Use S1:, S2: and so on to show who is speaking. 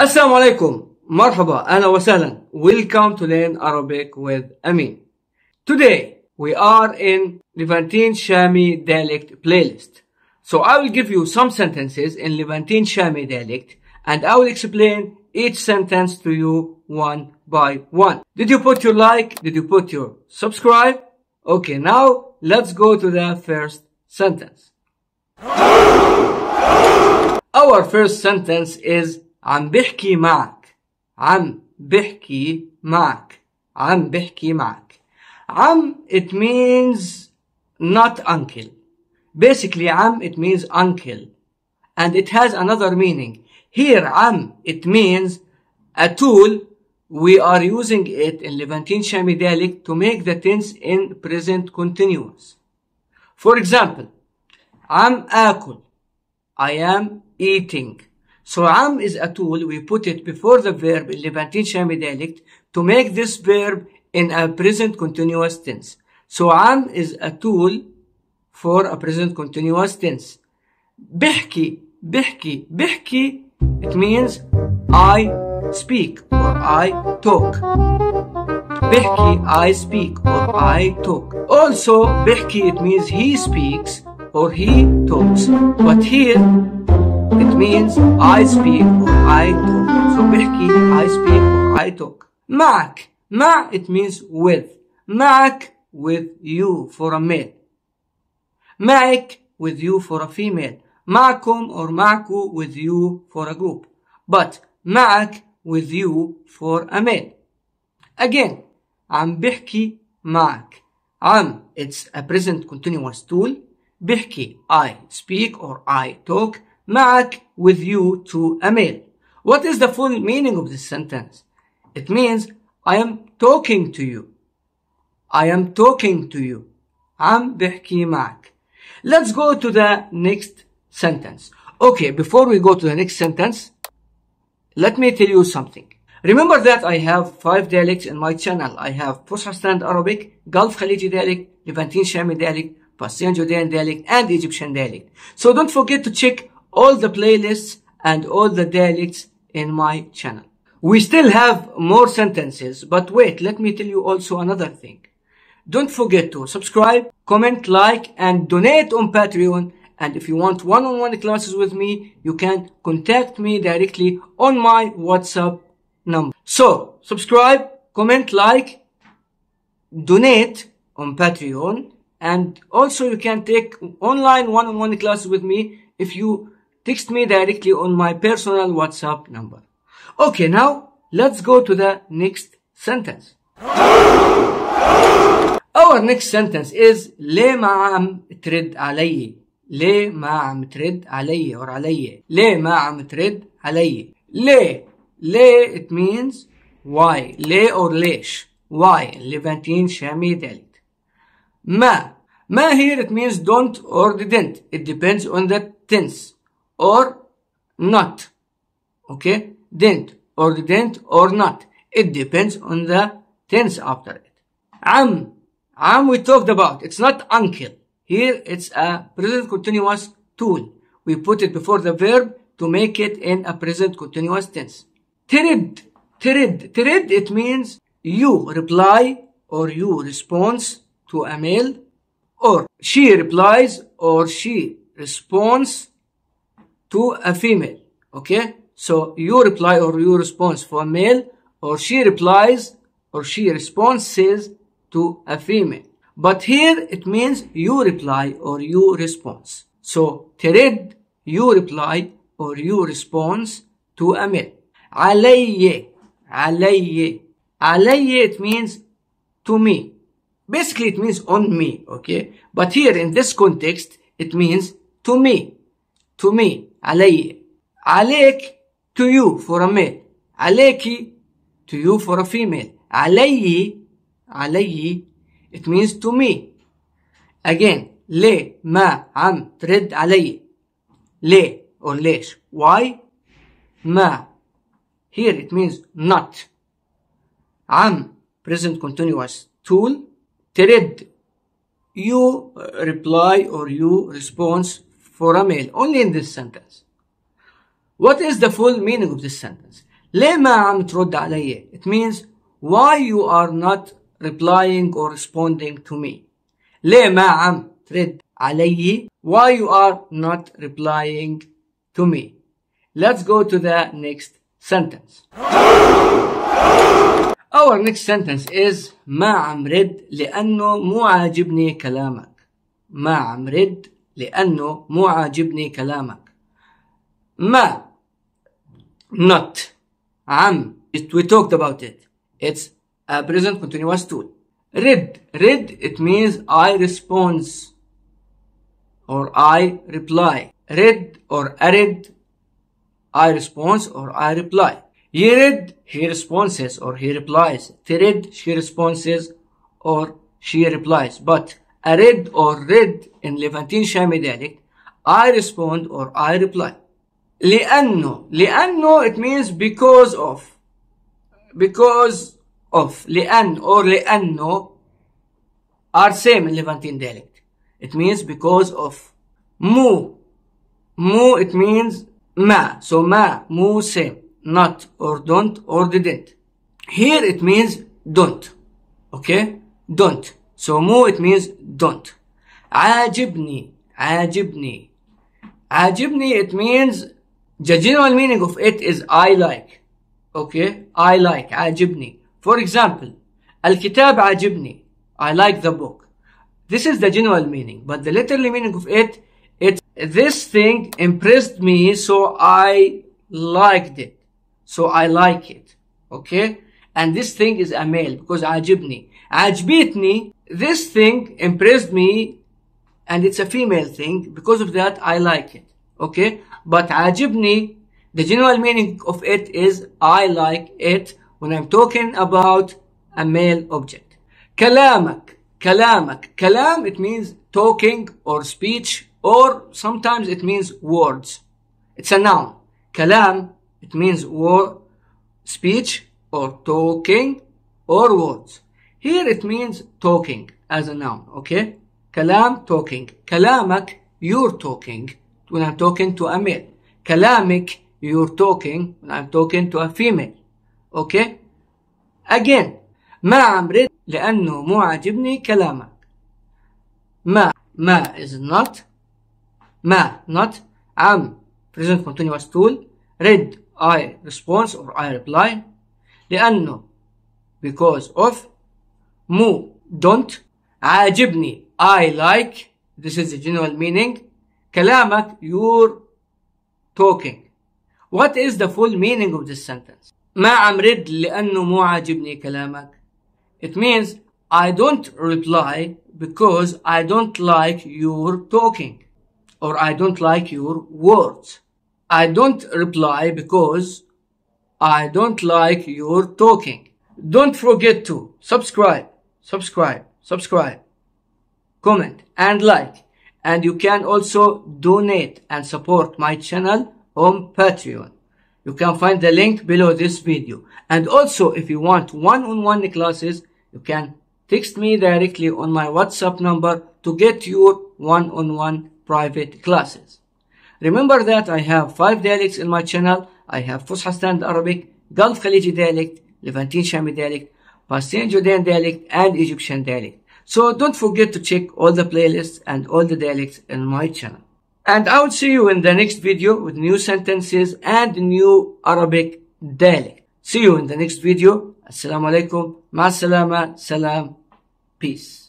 S1: السلام alaikum. Marhaba, أنا وسهلا. Welcome to Learn Arabic with Ameen. Today we are in Levantine Shami dialect playlist. So I will give you some sentences in Levantine Shami dialect and I will explain each sentence to you one by one. Did you put your like? Did you put your subscribe? Okay, now let's go to the first sentence. Our first sentence is عم بحكي معك عم بحكي معك عم بحكي معك عم it means not uncle basically عم it means uncle and it has another meaning here عم it means a tool we are using it in Levantine Shami dialect to make the tense in present continuous for example عم آكل I am eating. So am is a tool, we put it before the verb in Levantine Shami dialect to make this verb in a present continuous tense. So am is a tool for a present continuous tense. بحكي بحكي بحكي it means I speak or I talk. بحكي I speak or I talk. Also بحكي it means he speaks or he talks. But here it means I speak or I talk. So بحكي I speak or I talk. معك مع it means with. معك with you for a male. معك with you for a female. معكم or معكو with you for a group. But معك with you for a male. Again عم بحكي معك. عم it's a present continuous tool. بحكي I speak or I talk. معك with you to a. What is the full meaning of this sentence? It means I am talking to you. I am talking to you. I'm بحكي معك. Let's go to the next sentence. Okay, before we go to the next sentence, let me tell you something. Remember that I have five dialects in my channel. I have Fusha Standard Arabic, Gulf Khaliji dialect, Levantine Shami dialect, Palestinian Jordan dialect, and Egyptian dialect. So don't forget to check all the playlists and all the dialects in my channel. We still have more sentences, but wait, let me tell you also another thing. Don't forget to subscribe, comment, like, and donate on Patreon. And if you want one-on-one classes with me, you can contact me directly on my WhatsApp number. So, subscribe, comment, like, donate on Patreon, and also you can take online one-on-one classes with me if you text me directly on my personal WhatsApp number. Okay, now let's go to the next sentence. Our next sentence is ليه ما عم ترد علي ليه ما عم ترد علي or علي ليه ما عم ترد علي ليه ليه it means why ليه or ليش why Levantine Shami dialect ما ما here it means don't or didn't it depends on the tense or not. Okay? Dent. Or didn't or not. It depends on the tense after it. Am. Am we talked about. It's not uncle here it's a present continuous tool. We put it before the verb to make it in a present continuous tense. Tirid, tirid, tirid. it means you reply or you response to a mail or she replies or she responds to a female okay so you reply or you response for a male or she replies or she responses to a female but here it means you reply or you response so ترد you reply or you response to a male علي علي علي it means to me basically it means on me okay but here in this context it means to me to me علي عليك to you for a male عليكي to you for a female علي علي it means to me again ليه ما عم ترد علي ليه or ليش why ما here it means not عم present continuous tool ترد you reply or you response for a male only in this sentence what is the full meaning of this sentence ليه ما عم ترد علي it means why you are not replying or responding to me ليه ما عم ترد علي why you are not replying to me let's go to the next sentence our next sentence is ما عم رد لأنه مو عاجبني كلامك ما عم رد لأنه مو عاجبني كلامك ما not عم we talked about it it's a present continuous tool read read it means I response or I reply read or arid I response or I reply يرد he responses or he replies ترد she responses or she replies but أرد or read in Levantine Shami dialect I respond or I reply لأنه لأنه it means because of because of لأن or لأنه are same in Levantine dialect it means because of مو مو it means ما so ما مو same not or don't or didn't here it means don't okay don't so مو it means don't عاجبني عاجبني عاجبني it means the general meaning of it is I like okay I like عاجبني for example الكتاب عاجبني I like the book this is the general meaning but the literal meaning of it it's this thing impressed me so I liked it so I like it okay and this thing is a male because عاجبني عجبتني this thing impressed me and it's a female thing because of that I like it okay but عاجبني the general meaning of it is I like it when I'm talking about a male object كلامك كلامك كلام it means talking or speech or sometimes it means words it's a noun كلام it means word speech or talking or words here it means talking as a noun okay كلام talking كلامك you're talking when I'm talking to a male كلامك you're talking when I'm talking to a female okay again ما عم رد لأنه مو عاجبني كلامك ما ما is not ما not عم present continuous tool read I response or I reply لأنه because of مو don't عاجبني I like this is the general meaning كلامك you're talking what is the full meaning of this sentence ما عم رد لأنه مو عاجبني كلامك it means I don't reply because I don't like your talking or I don't like your words I don't reply because I don't like your talking. Don't forget to subscribe, subscribe, subscribe, comment and like. And you can also donate and support my channel on Patreon. You can find the link below this video. And also if you want one-on-one -on -one classes, you can text me directly on my WhatsApp number to get your one-on-one -on -one private classes. Remember that I have five dialects in my channel. I have Fusha Standard Arabic, Gulf Khaliji dialect, Levantine Shami dialect, Palestinian Jordan dialect, and Egyptian dialect. So don't forget to check all the playlists and all the dialects in my channel. And I will see you in the next video with new sentences and new Arabic dialect. See you in the next video. Assalamu alaikum. Ma salama. Salam. Peace.